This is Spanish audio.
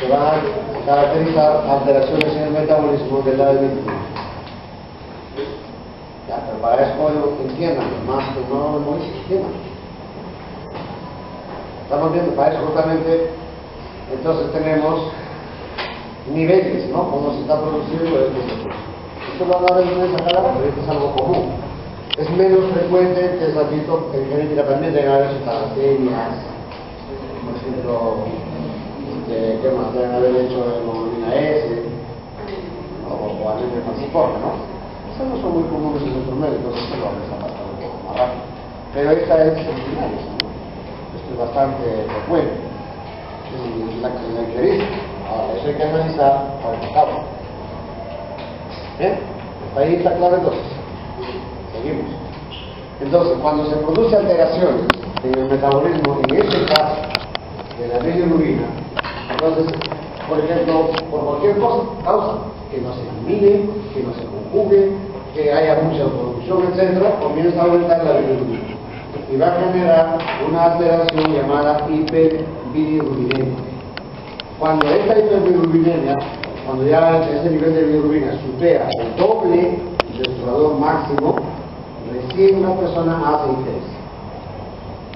se van a caracterizar alteraciones en el metabolismo del alimento. Ya, pero para eso entiendan, más que no lo entiendan. Estamos viendo para eso justamente, entonces tenemos niveles, ¿no? Cómo se está produciendo esto. Esto lo van a ver en esa cara, pero esto es algo común. Es menos frecuente que es visto en genética también deben haber bacterias, por ejemplo, ¿qué más? Deben haber hecho hemoglobina S, o, o anemia falciforme, ¿no? Esas no son muy comunes en nuestros médicos, esto lo vamos a pasar un poco más rápido. Pero esta es extraordinaria, ¿no? Esto es bastante frecuente. Es la caracteriza. Ahora, eso hay que analizar para el estado. ¿Bien? Hasta ahí está claro entonces. Seguimos. Entonces, cuando se produce alteraciones en el metabolismo, en este caso, de la bilirrubina, entonces, por ejemplo, por cualquier cosa, causa que no se elimine, que no se conjugue, que haya mucha producción, etc., comienza a aumentar la bilirrubina. Y va a generar una alteración llamada hiperbilirrubinemia. Cuando esta hiperbilirrubinemia, cuando ya ese nivel de bilirrubina supera el doble del valor máximo, recién una persona hace interés.